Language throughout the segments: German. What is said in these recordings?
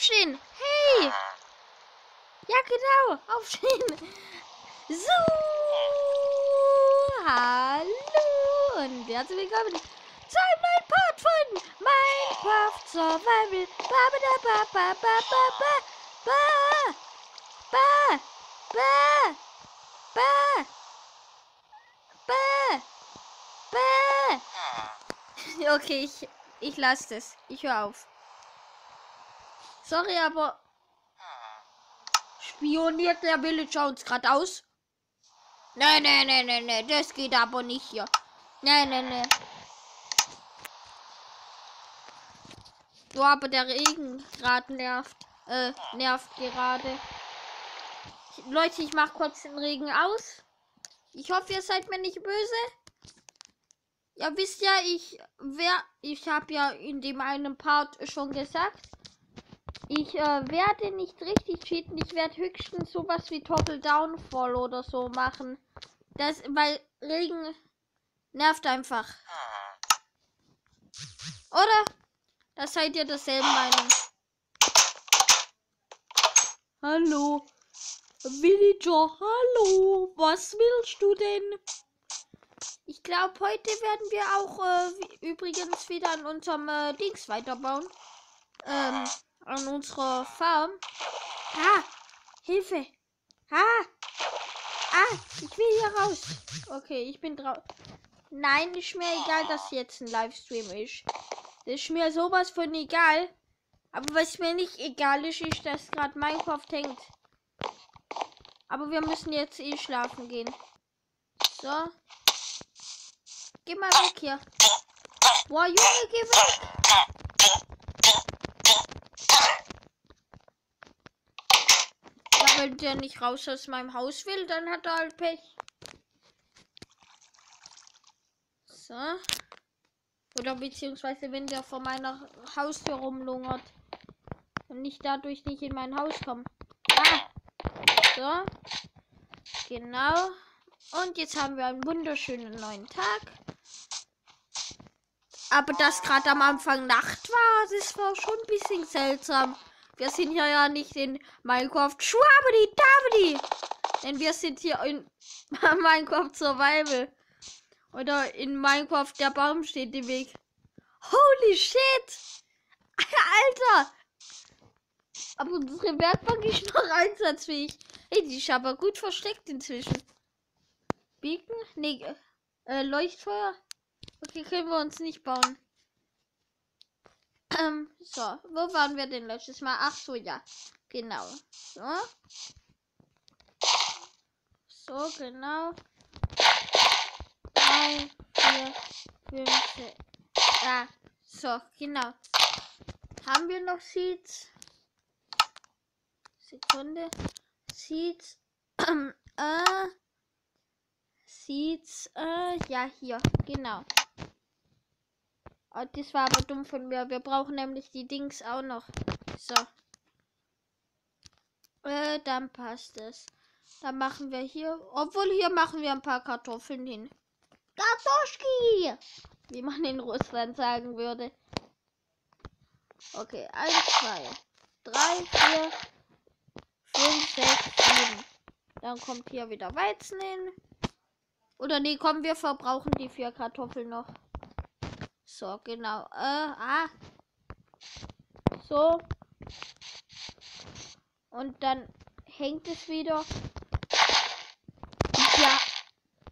aufstehen. Hey. Ja, genau. Aufstehen. So. Hallo und herzlich willkommen zu einem Part von Minecraft Survival. Ba, ba, ba, ba, ba, ba, ba, ba, ba, ba, ba, ba. Okay, ich, ich lasse es. Ich höre auf. Sorry, aber spioniert der Villager uns gerade aus? Nee, nee, nee, nee, nee, das geht aber nicht hier. Nee, nee, nee. So, aber der Regen gerade nervt. Äh, nervt gerade. Leute, ich mach kurz den Regen aus. Ich hoffe, ihr seid mir nicht böse. Ja, wisst ja, ich wer ich habe ja in dem einen Part schon gesagt, ich äh, werde nicht richtig cheaten. Ich werde höchstens sowas wie Total Downfall oder so machen. Das, weil Regen nervt einfach. Oder? Das seid ihr derselben Meinung. Hallo. Villager, hallo. Was willst du denn? Ich glaube, heute werden wir auch äh, übrigens wieder an unserem äh, Dings weiterbauen. Ähm, an unserer Farm. Ah, Hilfe. Ah, ah, ich will hier raus. Okay, ich bin drauf. Nein, ist mir egal, dass jetzt ein Livestream ist. Das ist mir sowas von egal. Aber was mir nicht egal ist, ist, dass gerade Minecraft hängt. Aber wir müssen jetzt eh schlafen gehen. So. Geh mal weg hier. Boah, Junge, geh weg. Wenn der nicht raus aus meinem Haus will, dann hat er halt Pech. So. Oder beziehungsweise wenn der vor meiner Haustür rumlungert. Und ich dadurch nicht in mein Haus komme. Ah. So. Genau. Und jetzt haben wir einen wunderschönen neuen Tag. Aber dass gerade am Anfang Nacht war, das war schon ein bisschen seltsam. Wir sind hier ja nicht in Minecraft Schwabedi Davidi. Denn wir sind hier in Minecraft Survival. Oder in Minecraft der Baum steht im Weg. Holy shit! Alter! Aber unsere Werkbank ist noch einsatzfähig. Ey, die ist aber gut versteckt inzwischen. Beacon? Nee, äh, Leuchtfeuer? Okay, können wir uns nicht bauen. Ähm, so, wo waren wir denn letztes Mal? Ach so, ja. Genau. So. So, genau. 3, 4, 5, 6. Ja, so, genau. Haben wir noch Seeds? Sekunde. Seeds. äh. Seeds. Äh, ja, hier. Genau. Oh, das war aber dumm von mir. Wir brauchen nämlich die Dings auch noch. So. Äh, dann passt es. Dann machen wir hier. Obwohl hier machen wir ein paar Kartoffeln hin. Kartoschki! Wie man in Russland sagen würde. Okay, 1, 2, 3, 4, 5, 6, 7. Dann kommt hier wieder Weizen hin. Oder nee, komm, wir verbrauchen die vier Kartoffeln noch. So, genau. Äh, ah. So. Und dann hängt es wieder. Ja.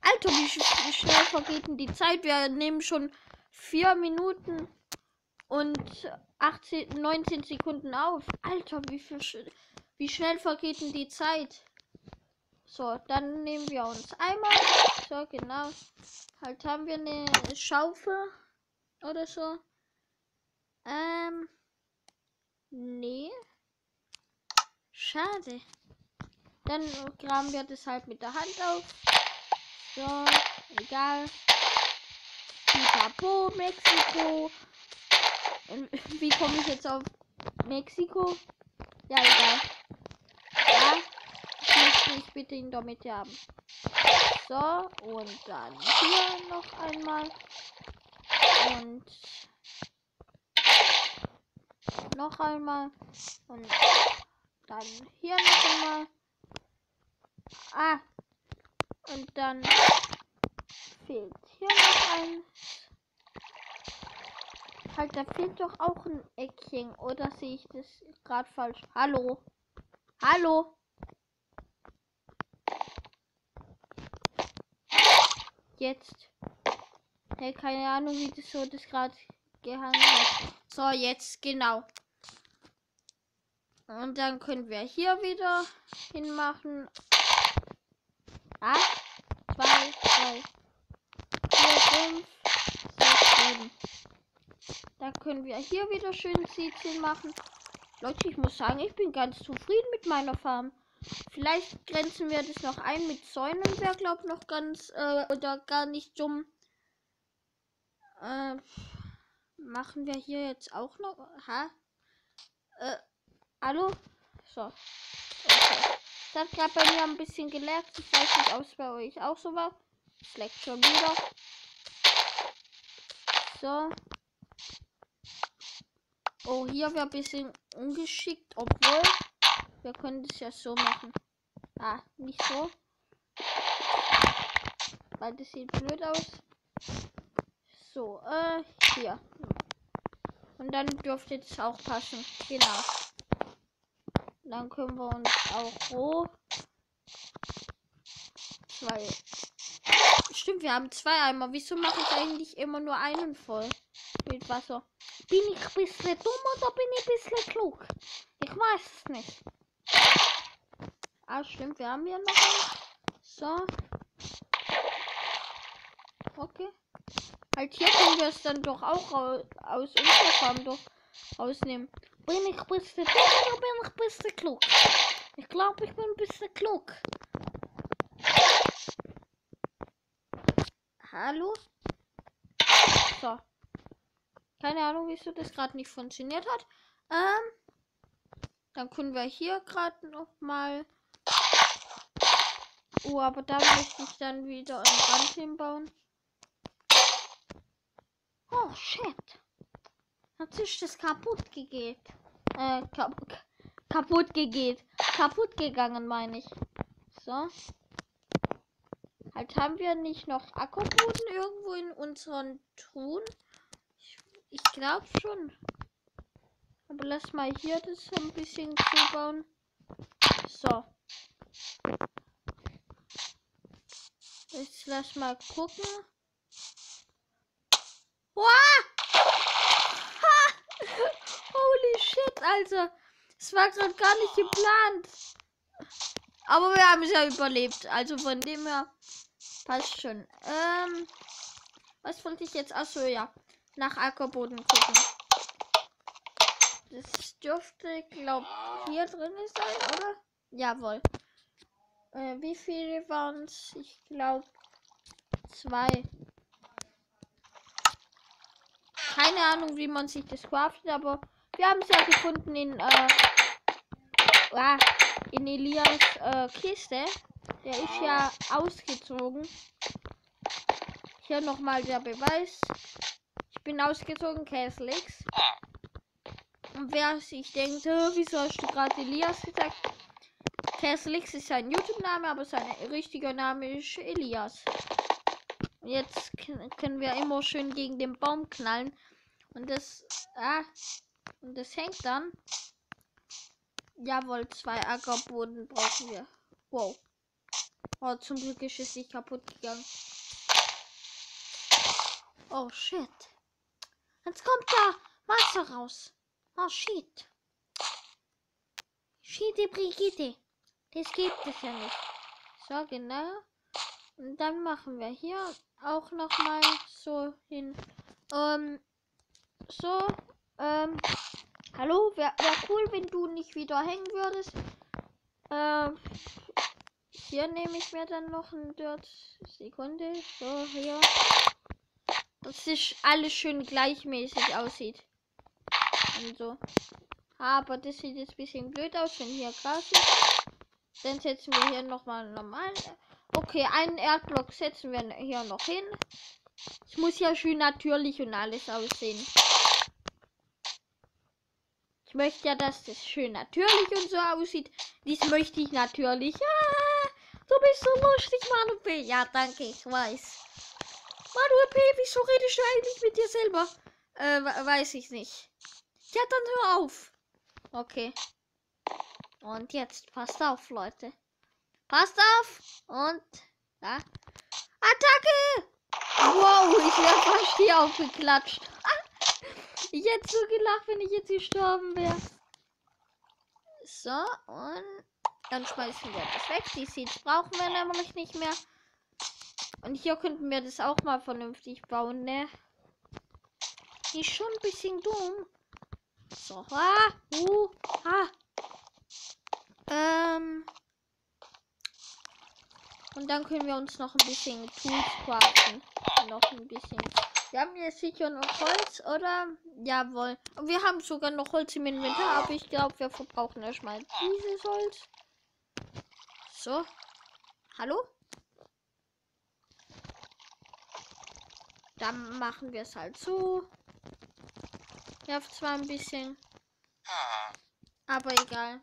Alter, wie, wie schnell vergeht denn die Zeit? Wir nehmen schon vier Minuten und 18, 19 Sekunden auf. Alter, wie viel wie schnell vergeht denn die Zeit? So, dann nehmen wir uns einmal. So, genau. Halt haben wir eine Schaufel oder so. Ähm. Nee. Schade. Dann graben wir das halt mit der Hand auf. So, egal. Pipapo, Mexiko. Und wie komme ich jetzt auf Mexiko? Ja, egal. Ja, ich möchte mich bitte in der Mitte haben. So, und dann hier noch einmal. Und noch einmal. Und dann hier noch einmal. Ah. Und dann fehlt hier noch ein. Halt, da fehlt doch auch ein Eckchen. Oder sehe ich das gerade falsch? Hallo? Hallo? Jetzt. Hey, keine Ahnung, wie das so das gerade gehangen hat. So, jetzt genau. Und dann können wir hier wieder hinmachen. Ah, zwei, drei, vier, fünf, sechs, sieben. Dann können wir hier wieder schön Siedchen machen. Leute, ich muss sagen, ich bin ganz zufrieden mit meiner Farm. Vielleicht grenzen wir das noch ein mit Zäunen, wäre glaube noch ganz äh, oder gar nicht dumm. Äh, machen wir hier jetzt auch noch. Ha? Äh, hallo? So. Okay. Das hat gerade bei mir ein bisschen gelernt. Ich weiß nicht, ob es bei euch auch so war. Es leckt schon wieder. So. Oh, hier wäre ein bisschen ungeschickt, obwohl wir können das ja so machen. Ah, nicht so. Weil das sieht blöd aus. So, äh, hier. Und dann dürfte es auch passen. Genau. Dann können wir uns auch roh. Zwei. Stimmt, wir haben zwei Eimer. Wieso mache ich eigentlich immer nur einen voll? Mit Wasser. Bin ich ein bisschen dumm oder bin ich ein bisschen klug? Ich weiß es nicht. Ah, stimmt, wir haben hier noch einen. So. Okay. Halt hier können wir es dann doch auch aus, aus unserer Farm doch rausnehmen. Bin ich ein bisschen dumm oder bin ich ein bisschen klug? Ich glaube, ich bin ein bisschen klug. Hallo? So. Keine Ahnung, wieso das gerade nicht funktioniert hat. Ähm, dann können wir hier gerade noch mal. Oh, aber da möchte ich dann wieder ein Rand hinbauen. Oh, shit. Hat sich das kaputt gegeben. Äh, kap kaputt gegeben. Kaputt gegangen, meine ich. So. Halt haben wir nicht noch Ackerboden irgendwo in unseren Truhen? Ich, ich glaube schon. Aber lass mal hier das ein bisschen zubauen. So. Jetzt lass mal gucken. Wow! Holy shit, Alter. Es war gerade gar nicht geplant. Aber wir haben es ja überlebt. Also von dem her passt schon. Ähm, was wollte ich jetzt? Achso, ja. Nach Ackerboden gucken. Das dürfte, glaub, hier drin sein, oder? Jawohl. Äh, wie viele waren es? Ich glaube, zwei. Keine Ahnung, wie man sich das craftet, aber wir haben es ja gefunden in, äh, ah, in Elias äh, Kiste. Der ist ja ausgezogen. Hier nochmal der Beweis. Ich bin ausgezogen, Caslix. Und wer sich denkt, oh, wieso hast du gerade Elias gesagt? Caslix ist sein YouTube-Name, aber sein richtiger Name ist Elias. Jetzt können wir immer schön gegen den Baum knallen. Und das, ah, und das hängt dann. Jawohl, zwei Ackerboden brauchen wir. Wow. Oh, zum Glück ist es nicht kaputt gegangen. Oh, shit. Jetzt kommt da Wasser raus. Oh, shit. Shit, Brigitte. Das gibt es ja nicht. So, genau. Dann machen wir hier auch noch mal so hin. Ähm, so, ähm, hallo, wäre wär cool, wenn du nicht wieder hängen würdest. Ähm, hier nehme ich mir dann noch ein Dirt. Sekunde, so, hier. Dass sich alles schön gleichmäßig aussieht. Und so. Aber das sieht jetzt ein bisschen blöd aus, wenn hier Gras ist. Dann setzen wir hier nochmal normal. Okay, einen Erdblock setzen wir hier noch hin. Es muss ja schön natürlich und alles aussehen. Ich möchte ja, dass das schön natürlich und so aussieht. Dies möchte ich natürlich. Ah, du bist so lustig, Manuel. Ja, danke, ich weiß. Manuel P., wieso redest du eigentlich mit dir selber? Äh, weiß ich nicht. Ja, dann hör auf. Okay. Und jetzt passt auf, Leute. Passt auf. Und da. Attacke! Wow, ich wäre fast hier aufgeklatscht. ich hätte so gelacht, wenn ich jetzt gestorben wäre. So, und dann schmeißen wir das weg. Die Seeds brauchen wir nämlich nicht mehr. Und hier könnten wir das auch mal vernünftig bauen, ne? Ist schon ein bisschen dumm. So, ah, uh, ah. Ähm. Und dann können wir uns noch ein bisschen Tools craften. Noch ein bisschen. Wir haben jetzt sicher noch Holz, oder? Jawohl. Und wir haben sogar noch Holz im Inventar, aber ich glaube, wir verbrauchen erstmal dieses Holz. So. Hallo? Dann machen wir es halt so. Ja, zwar ein bisschen. Aber egal.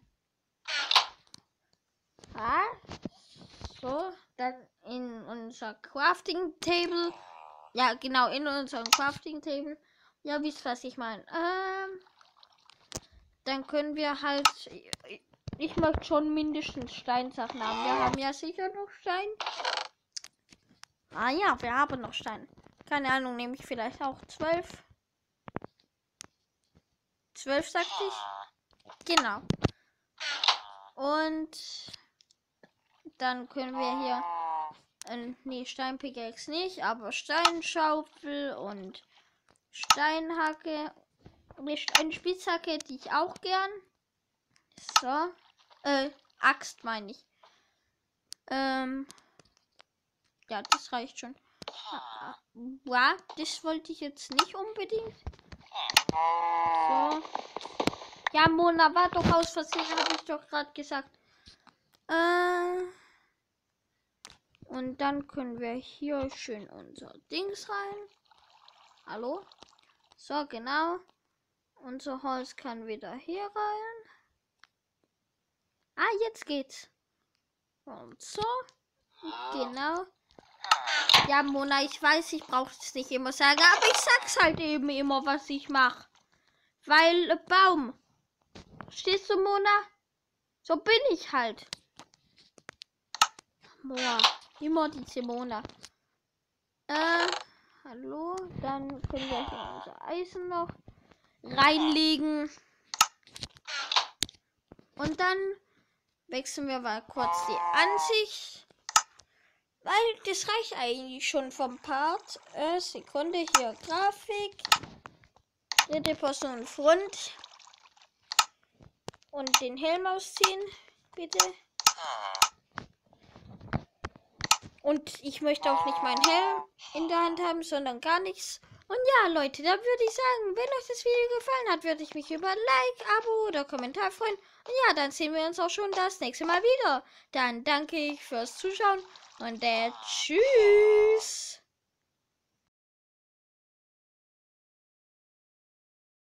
Ah, so, dann in unser Crafting Table. Ja, genau, in unserem Crafting Table. Ja, wisst was ich meine. Ähm, dann können wir halt. Ich möchte schon mindestens Steinsachen haben. Wir haben ja sicher noch Stein. Ah ja, wir haben noch Stein. Keine Ahnung, nehme ich vielleicht auch zwölf. Zwölf, sagte ich. Genau. Und dann können wir hier. Äh, nee, Steinpickaxe nicht, aber Steinschaufel und Steinhacke. Eine Spitzhacke die ich auch gern. So. Äh, Axt meine ich. Ähm. Ja, das reicht schon. Ja, das wollte ich jetzt nicht unbedingt. So. Ja, Mona, war doch aus Versehen, habe ich doch gerade gesagt. Äh. Und dann können wir hier schön unser Dings rein. Hallo? So, genau. Unser Holz kann wieder hier rein. Ah, jetzt geht's. Und so. Genau. Ja, Mona, ich weiß, ich brauche es nicht immer sagen, aber ich sag's halt eben immer, was ich mache. Weil äh, Baum. Stehst du, Mona? So bin ich halt. Boah, immer die Simona. Äh, hallo. Dann können wir hier unser Eisen noch reinlegen. Und dann wechseln wir mal kurz die Ansicht. Weil das reicht eigentlich schon vom Part. Äh, Sekunde hier Grafik. Dritte Person Front. Und den Helm ausziehen, bitte. Und ich möchte auch nicht meinen Helm in der Hand haben, sondern gar nichts. Und ja, Leute, da würde ich sagen, wenn euch das Video gefallen hat, würde ich mich über Like, Abo oder Kommentar freuen. Und ja, dann sehen wir uns auch schon das nächste Mal wieder. Dann danke ich fürs Zuschauen und äh, tschüss.